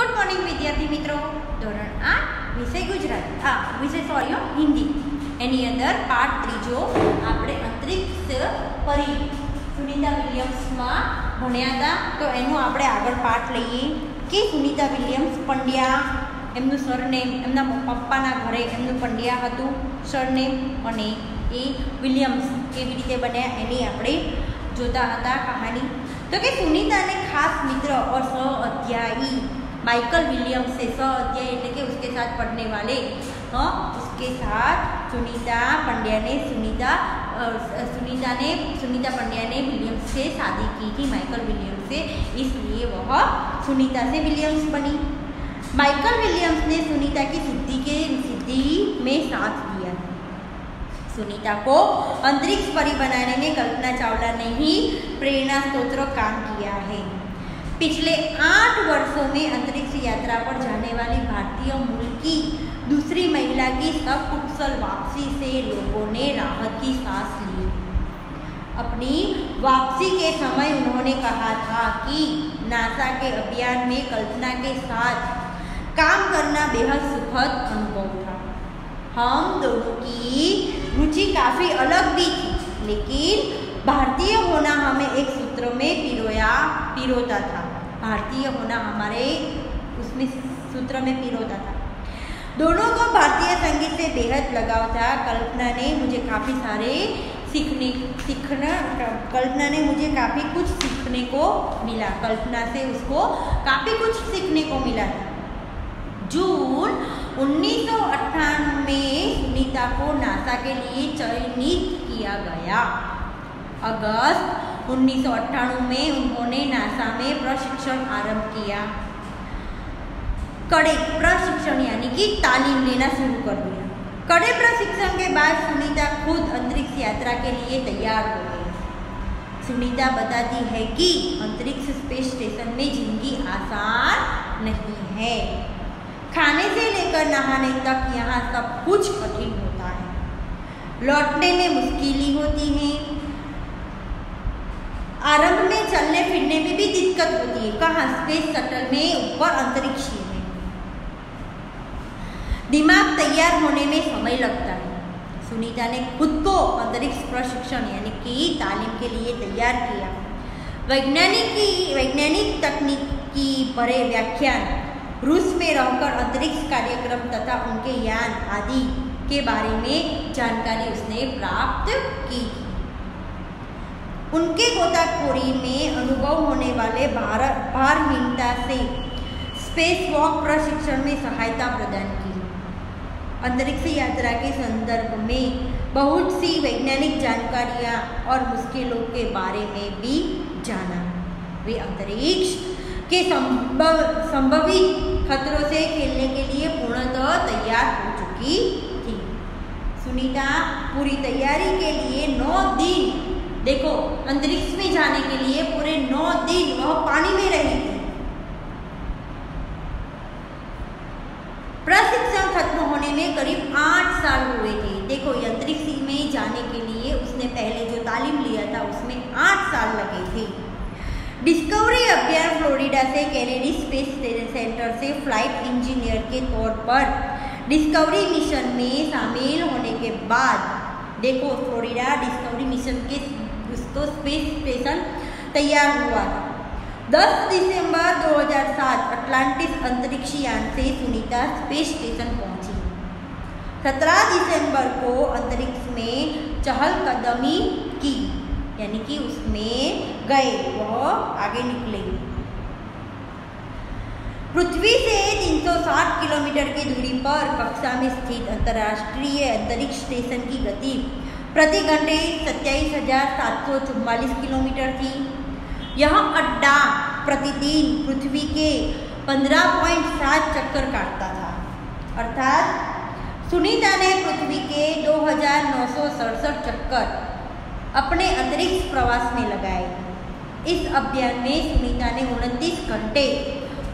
Good morning વિદ્યાર્થી મિત્રો. ધોરણ આઠ, વિષય ગુજરાતી. આ વિષય સોરી હિન્દી. એની અંદર પાઠ ત્રીજો આપણે અંતરિક્ષ પરી સુનિતા વિલિયમ્સમાં ભણ્યા હતા. તો એનું આપણે આગળ પાઠ લઈએ. કે સુનિતા વિલિયમ્સ પંડ્યા? એમનું સરનેમ, એમના પપ્પાના ઘરે એમનું પંડ્યા હતું, સરનેમ અને એ વિલિયમ્સ કેવી રીતે બન્યા એની આપણે જોતા હતા કહાની. તો કે સુનિતાને ખાસ મિત્ર ઓર અધ્યાયી माइकल विलियम्स से सह अध्याय એટલે કે उसके साथ पढ़ने वाले हाँ उसके साथ सुनीता पंड्या ने सुनीता सुनीता ने सुनीता पंड्या ने विलियम्स से शादी की थी माइकल विलियम्स से इसलिए वह सुनीता से विलियम्स बनी माइकल विलियम्स ने सुनीता की सिद्धि के सिद्धि में साथ दिया सुनीता को अंतरिक्ष परी बनाने में कल्पना चावला ने ही प्रेरणा स्त्रोत काम किया है पिछले आठ वर्षों में अंतरिक्ष यात्रा पर जाने वाली भारतीय मूल की दूसरी महिला की सकुशल वापसी से लोगों ने राहत की सांस ली। अपनी वापसी के समय उन्होंने कहा था कि नासा के अभियान में कल्पना के साथ काम करना बेहद सुखद अनुभव था। हम दोनों की रुचि काफ़ी अलग भी थी, लेकिन भारतीय होना हमें एक सूत्र में पिरोया पिरोता था। भारतीय होना हमारे, उसमें सूत्र में पिरोता था। दोनों को भारतीय संगीत से बेहद लगाव था। कल्पना ने मुझे काफ़ी सारे सीखने, सीखना, कल्पना ने मुझे काफ़ी कुछ सीखने को मिला। कल्पना से उसको काफ़ी कुछ सीखने को मिला था। जून उन्नीस सौ में सुनीता को नासा के लिए चयनित किया गया। अगस्त उन्नीस सौ अट्ठानवे में उन्होंने नासा में प्रशिक्षण आरंभ किया। कड़े प्रशिक्षण यानी कि तालीम लेना शुरू कर दिया। कड़े प्रशिक्षण के बाद सुनीता खुद अंतरिक्ष यात्रा के लिए तैयार हो गई। सुनीता बताती है कि अंतरिक्ष स्पेस स्टेशन में ज़िंदगी आसान नहीं है। खाने से लेकर नहाने तक यहाँ सब कुछ कठिन होता है। लौटने में मुश्किल होती है। आरंभ में चलने फिरने में भी दिक्कत होती है। कहाँ? स्पेस शटल में ऊपर अंतरिक्ष में। दिमाग तैयार होने में समय लगता है। सुनीता ने खुद को अंतरिक्ष प्रशिक्षण यानी कि तालीम के लिए तैयार किया। वैज्ञानिक की, वैज्ञानिक तकनीक की बड़े व्याख्यान, रूस में रहकर अंतरिक्ष कार्यक्रम तथा उनके यान आदि के बारे में जानकारी उसने प्राप्त की। उनके गोताखोरी में अनुभव होने वाले भार भारहीनता से स्पेस वॉक प्रशिक्षण में सहायता प्रदान की। अंतरिक्ष यात्रा के संदर्भ में बहुत सी वैज्ञानिक जानकारियाँ और मुश्किलों के बारे में भी जाना। वे अंतरिक्ष के संभव संभवित खतरों से खेलने के लिए पूर्णतः तैयार हो चुकी थी। सुनीता, पूरी तैयारी के लिए नौ दिन देखो, अंतरिक्ष में जाने के लिए पूरे नौ दिन वह पानी में रही थी। प्रशिक्षण खत्म होने में करीब आठ साल हुए थे। देखो अंतरिक्ष में जाने के लिए उसने पहले जो तालीम लिया था, उसमें आठ साल लगे थे। डिस्कवरी अभियान फ्लोरिडा से कैनेडी स्पेस सेंटर से फ़्लाइट इंजीनियर के तौर पर डिस्कवरी मिशन में शामिल होने के बाद, देखो, फ्लोरिडा डिस्कवरी मिशन के उसको स्पेस स्टेशन तैयार हुआ था। 10 दिसंबर 2007 अटलांटिस अंतरिक्ष यान से सुनीता स्पेस स्टेशन पहुँची। 17 दिसंबर को अंतरिक्ष में चहलकदमी की, यानी कि उसमें गए, वह आगे निकले। पृथ्वी से 360 किलोमीटर की दूरी पर कक्षा में स्थित अंतर्राष्ट्रीय अंतरिक्ष स्टेशन की गति प्रति घंटे सत्ताईस हज़ार सात सौ चौवालीस किलोमीटर थी। यह अड्डा प्रतिदिन पृथ्वी के 15.7 चक्कर काटता था। अर्थात, सुनीता ने पृथ्वी के दो हज़ार नौ सौ सड़सठ चक्कर अपने अंतरिक्ष प्रवास में लगाए। इस अभियान में सुनीता ने उनतीस घंटे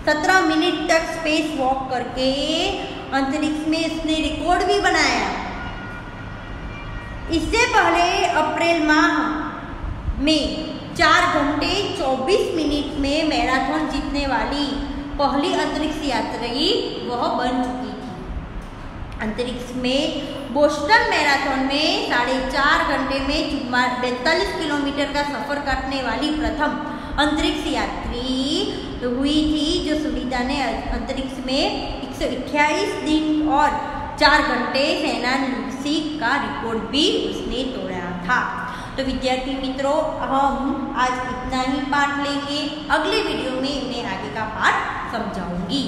17 मिनट तक स्पेस वॉक करके अंतरिक्ष में इसने रिकॉर्ड भी बनाया। इससे पहले अप्रैल माह में चार घंटे 24 मिनट में मैराथन जीतने वाली पहली अंतरिक्ष यात्री वह बन चुकी थी। अंतरिक्ष में बोस्टन मैराथन में साढ़े चार घंटे में बैतालीस किलोमीटर का सफ़र काटने वाली प्रथम अंतरिक्ष यात्री हुई थी, जो सुनीता ने अंतरिक्ष में एक सौ अट्ठाईस दिन और चार घंटे सेना लूसी का रिकॉर्ड भी उसने तोड़ा था। तो विद्यार्थी मित्रों, हम आज इतना ही पाठ लेंगे। अगले वीडियो में मैं आगे का पाठ समझाऊँगी।